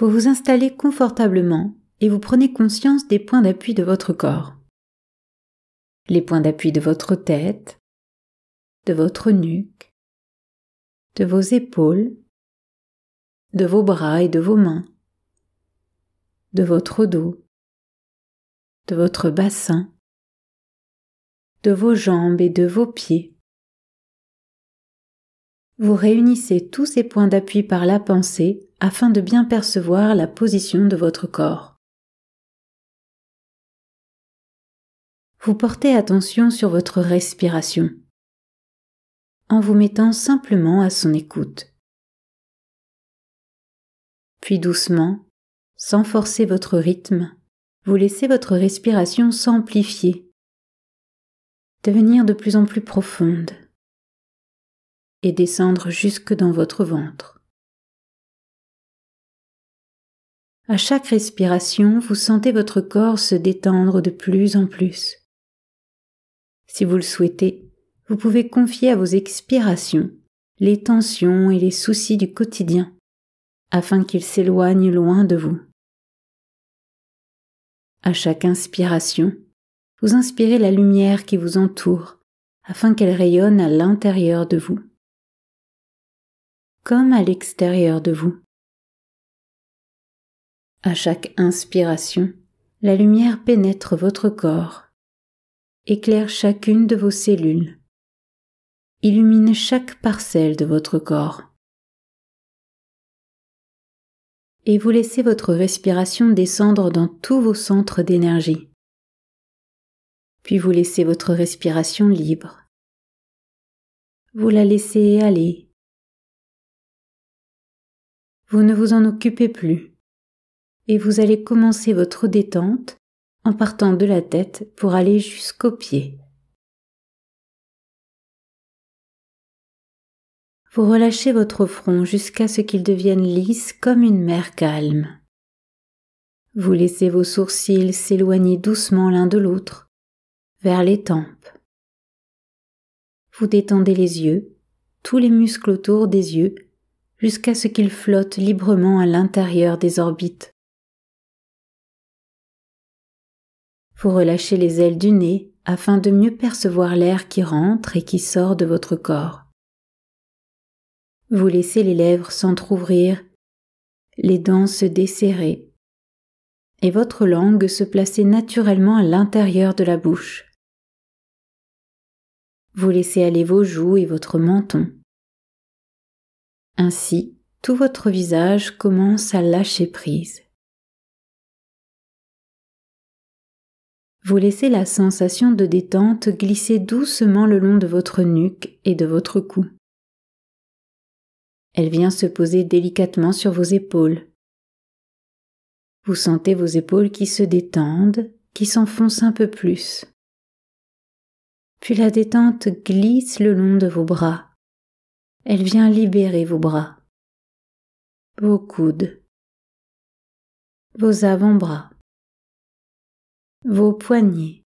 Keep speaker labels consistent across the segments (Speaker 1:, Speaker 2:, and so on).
Speaker 1: Vous vous installez confortablement et vous prenez conscience des points d'appui de votre corps. Les points d'appui de votre tête, de votre nuque, de vos épaules, de vos bras et de vos mains, de votre dos, de votre bassin, de vos jambes et de vos pieds. Vous réunissez tous ces points d'appui par la pensée afin de bien percevoir la position de votre corps. Vous portez attention sur votre respiration en vous mettant simplement à son écoute. Puis doucement, sans forcer votre rythme, vous laissez votre respiration s'amplifier, devenir de plus en plus profonde et descendre jusque dans votre ventre. À chaque respiration, vous sentez votre corps se détendre de plus en plus. Si vous le souhaitez, vous pouvez confier à vos expirations les tensions et les soucis du quotidien afin qu'ils s'éloignent loin de vous. À chaque inspiration, vous inspirez la lumière qui vous entoure afin qu'elle rayonne à l'intérieur de vous, comme à l'extérieur de vous. À chaque inspiration, la lumière pénètre votre corps, éclaire chacune de vos cellules, illumine chaque parcelle de votre corps. et vous laissez votre respiration descendre dans tous vos centres d'énergie. Puis vous laissez votre respiration libre. Vous la laissez aller. Vous ne vous en occupez plus et vous allez commencer votre détente en partant de la tête pour aller jusqu'aux pieds. Vous relâchez votre front jusqu'à ce qu'il devienne lisse comme une mer calme. Vous laissez vos sourcils s'éloigner doucement l'un de l'autre, vers les tempes. Vous détendez les yeux, tous les muscles autour des yeux, jusqu'à ce qu'ils flottent librement à l'intérieur des orbites. Vous relâchez les ailes du nez afin de mieux percevoir l'air qui rentre et qui sort de votre corps. Vous laissez les lèvres s'entr'ouvrir, les dents se desserrer, et votre langue se placer naturellement à l'intérieur de la bouche. Vous laissez aller vos joues et votre menton. Ainsi, tout votre visage commence à lâcher prise. Vous laissez la sensation de détente glisser doucement le long de votre nuque et de votre cou. Elle vient se poser délicatement sur vos épaules. Vous sentez vos épaules qui se détendent, qui s'enfoncent un peu plus. Puis la détente glisse le long de vos bras. Elle vient libérer vos bras, vos coudes, vos avant-bras, vos poignets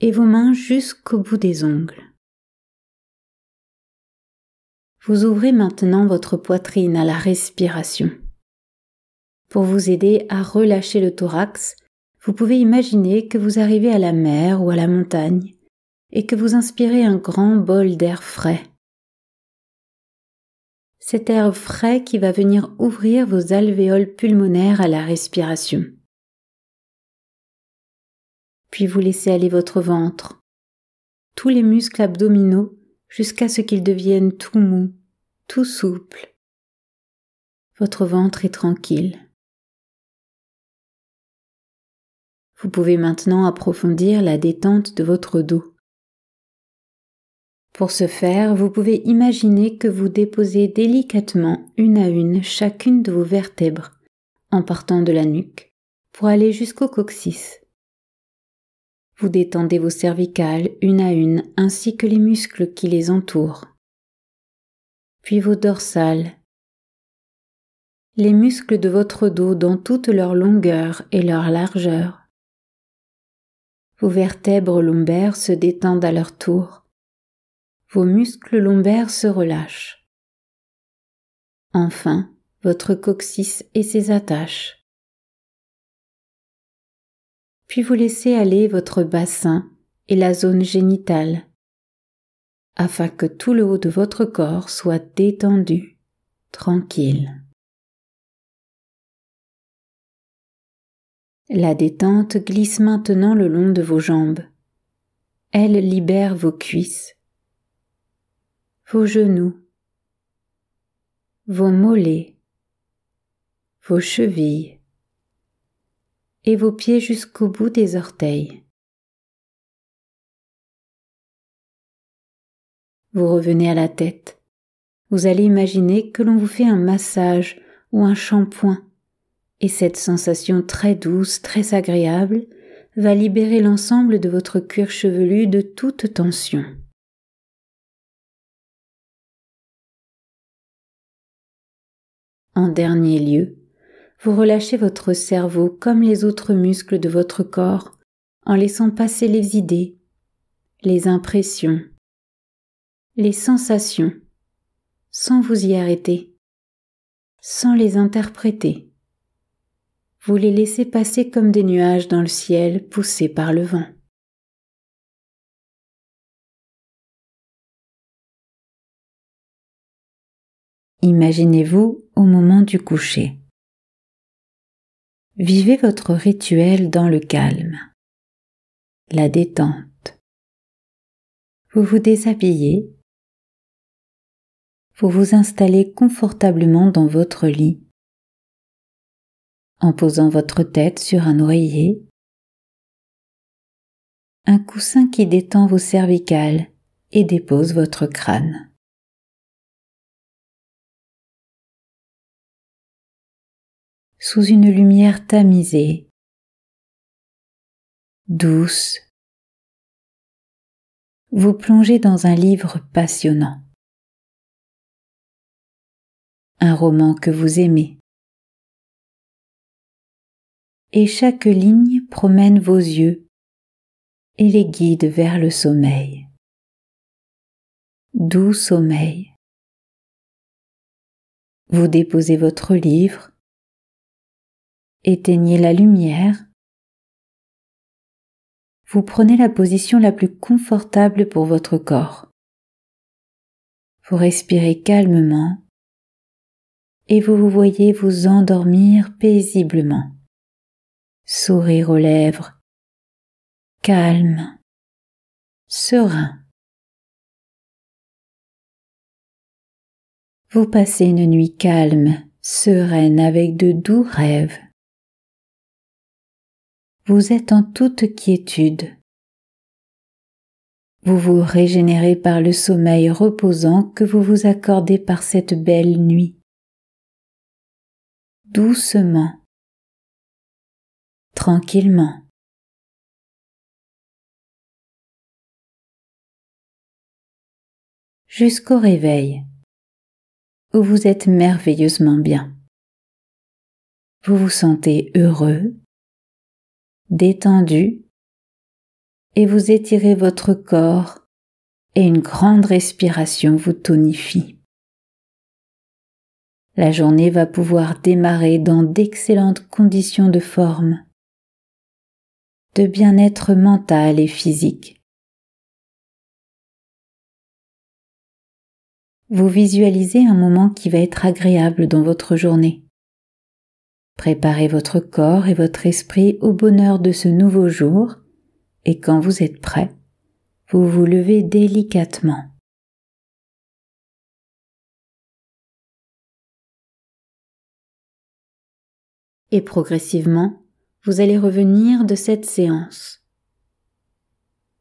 Speaker 1: et vos mains jusqu'au bout des ongles. Vous ouvrez maintenant votre poitrine à la respiration. Pour vous aider à relâcher le thorax, vous pouvez imaginer que vous arrivez à la mer ou à la montagne et que vous inspirez un grand bol d'air frais. Cet air frais qui va venir ouvrir vos alvéoles pulmonaires à la respiration. Puis vous laissez aller votre ventre, tous les muscles abdominaux jusqu'à ce qu'ils deviennent tout mous, tout souples. Votre ventre est tranquille. Vous pouvez maintenant approfondir la détente de votre dos. Pour ce faire, vous pouvez imaginer que vous déposez délicatement une à une chacune de vos vertèbres en partant de la nuque pour aller jusqu'au coccyx. Vous détendez vos cervicales une à une ainsi que les muscles qui les entourent. Puis vos dorsales. Les muscles de votre dos dans toute leur longueur et leur largeur. Vos vertèbres lombaires se détendent à leur tour. Vos muscles lombaires se relâchent. Enfin, votre coccyx et ses attaches. Puis vous laissez aller votre bassin et la zone génitale afin que tout le haut de votre corps soit détendu, tranquille. La détente glisse maintenant le long de vos jambes. Elle libère vos cuisses, vos genoux, vos mollets, vos chevilles et vos pieds jusqu'au bout des orteils. Vous revenez à la tête. Vous allez imaginer que l'on vous fait un massage ou un shampoing et cette sensation très douce, très agréable, va libérer l'ensemble de votre cuir chevelu de toute tension. En dernier lieu, vous relâchez votre cerveau comme les autres muscles de votre corps en laissant passer les idées, les impressions, les sensations, sans vous y arrêter, sans les interpréter vous les laissez passer comme des nuages dans le ciel poussés par le vent. Imaginez-vous au moment du coucher. Vivez votre rituel dans le calme, la détente. Vous vous déshabillez, vous vous installez confortablement dans votre lit en posant votre tête sur un oreiller, un coussin qui détend vos cervicales et dépose votre crâne. Sous une lumière tamisée, douce, vous plongez dans un livre passionnant, un roman que vous aimez et chaque ligne promène vos yeux et les guide vers le sommeil. Doux sommeil. Vous déposez votre livre, éteignez la lumière, vous prenez la position la plus confortable pour votre corps. Vous respirez calmement et vous vous voyez vous endormir paisiblement sourire aux lèvres, calme, serein. Vous passez une nuit calme, sereine avec de doux rêves. Vous êtes en toute quiétude. Vous vous régénérez par le sommeil reposant que vous vous accordez par cette belle nuit. Doucement, tranquillement. Jusqu'au réveil, où vous êtes merveilleusement bien. Vous vous sentez heureux, détendu, et vous étirez votre corps et une grande respiration vous tonifie. La journée va pouvoir démarrer dans d'excellentes conditions de forme de bien-être mental et physique. Vous visualisez un moment qui va être agréable dans votre journée. Préparez votre corps et votre esprit au bonheur de ce nouveau jour et quand vous êtes prêt, vous vous levez délicatement. Et progressivement, vous allez revenir de cette séance.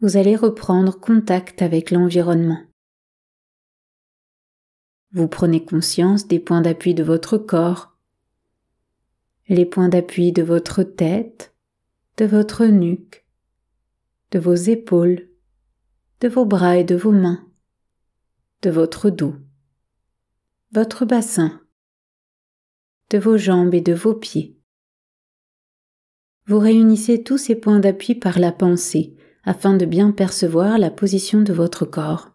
Speaker 1: Vous allez reprendre contact avec l'environnement. Vous prenez conscience des points d'appui de votre corps, les points d'appui de votre tête, de votre nuque, de vos épaules, de vos bras et de vos mains, de votre dos, votre bassin, de vos jambes et de vos pieds. Vous réunissez tous ces points d'appui par la pensée afin de bien percevoir la position de votre corps.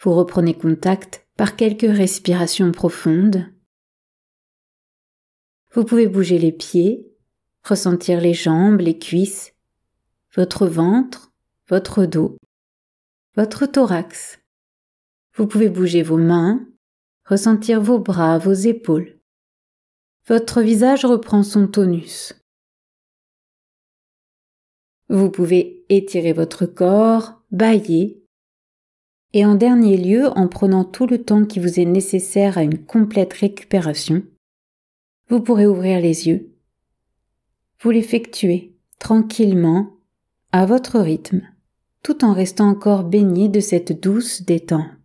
Speaker 1: Vous reprenez contact par quelques respirations profondes. Vous pouvez bouger les pieds, ressentir les jambes, les cuisses, votre ventre, votre dos, votre thorax. Vous pouvez bouger vos mains, ressentir vos bras, vos épaules. Votre visage reprend son tonus. Vous pouvez étirer votre corps, bailler, et en dernier lieu, en prenant tout le temps qui vous est nécessaire à une complète récupération, vous pourrez ouvrir les yeux. Vous l'effectuez tranquillement, à votre rythme, tout en restant encore baigné de cette douce détente.